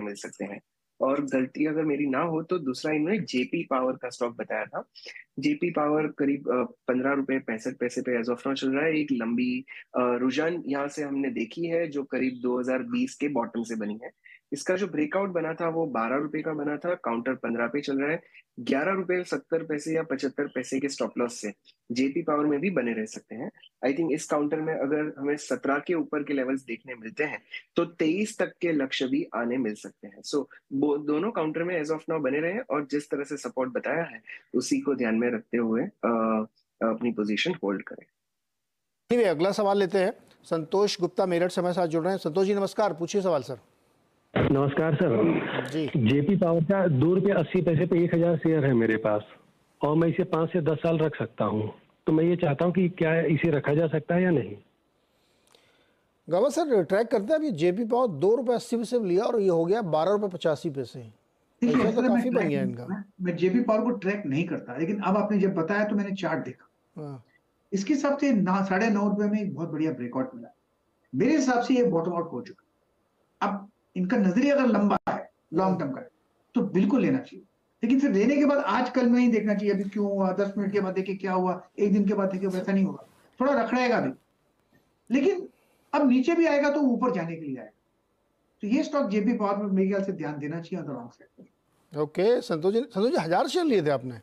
मिल सकते हैं। और गलती अगर मेरी ना हो तो दूसरा इन्होंने जेपी पावर का स्टॉक बताया था। जेपी पावर करीब पंद्रह रुपए, पैंसठ पैसे पे एज ऑफ़ नाउ चल रहा है। एक लंबी रुझान यहाँ से हमने देखी है जो करीब 2020 के बॉटम से बनी है। इसका जो ब्रेकआउट बना था वो बारह रुपए का बना था काउंटर पंद्रह पे चल रहा है। ग्यारह रुपए सत्तर पैसे या पचहत्तर पैसे के स्टॉप लॉस से जेपी पावर में भी बने रह सकते हैं। आई थिंक इस काउंटर में अगर हमें सत्रह के ऊपर के लेवल्स देखने मिलते हैं तो तेईस तक के लक्ष्य भी आने मिल सकते हैं। सो so, दोनों काउंटर में एज ऑफ़ नाउ बने रहे और जिस तरह से सपोर्ट बताया है उसी को ध्यान में रखते हुए अपनी पोजिशन होल्ड करें। अगला सवाल लेते हैं। संतोष गुप्ता मेरठ से हमारे साथ जुड़ रहे हैं। संतोष जी नमस्कार। पूछिए सवाल सर। नमस्कार सर। जी। जेपी पावर का दो रुपये अस्सी पैसे पे एक हज़ार शेयर है मेरे पास और मैं इसे पाँच से दस साल रख सकता हूँ। तो मैं ये चाहता हूँ कि क्या इसे रखा जा सकता है या नहीं? गवा सर ट्रैक करते हैं अभी जेपी पावर दो रुपए अस्सी पैसे लिया और ये हो गया बारह रुपए पचासी पैसे। तो मैं काफ़ी बन गया इनका। मैं जेपी पावर को ट्रैक नहीं करता लेकिन अब आपने जब बताया तो मैंने चार्ट देखा। हाँ, इसके हिसाब से ना साढ़े नौ रुपए में एक बहुत बढ़िया ब्रेकआउट मिला। मेरे हिसाब से ये बॉटम आउट हो चुका। अब इनका नज़रिया अगर लंबा है लॉन्ग टर्म का तो बिल्कुल लेना चाहिए। लेकिन फिर लेने के बाद आज कल में ही देखना चाहिए, अभी क्यों हुआ, दस मिनट के बाद देखिए क्या हुआ, एक दिन के बाद देखिए वैसा नहीं होगा। थोड़ा रखड़ाएगा अभी लेकिन अब नीचे भी आएगा तो ऊपर जाने के लिए आएगा। तो ये स्टॉक जेपी पावर में मेरे ख्याल से ध्यान देना चाहिए ऑन ओके संतोष जी संतोष जी, हज़ार शेयर लिए थे आपने?